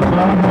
Gracias.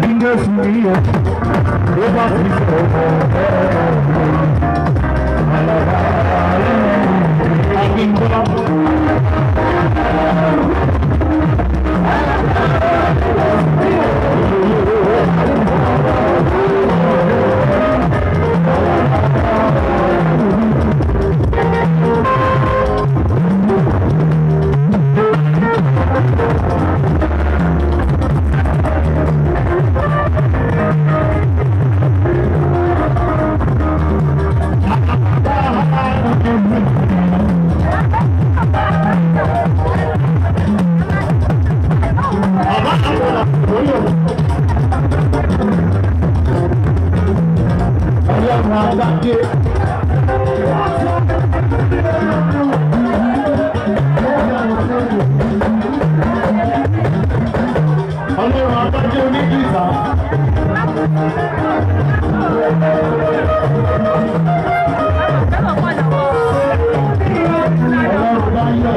Dinge sind hier, etwas ist over. Alabama, Alabama, Alabama, àgbàdé. ọlọ́run àgbàdé onígbìsà. ọlọ́run bá yọ̀.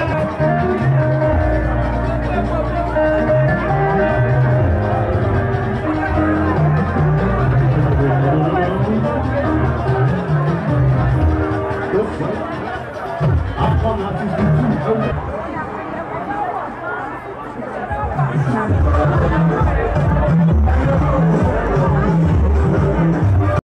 I'm gonna have to do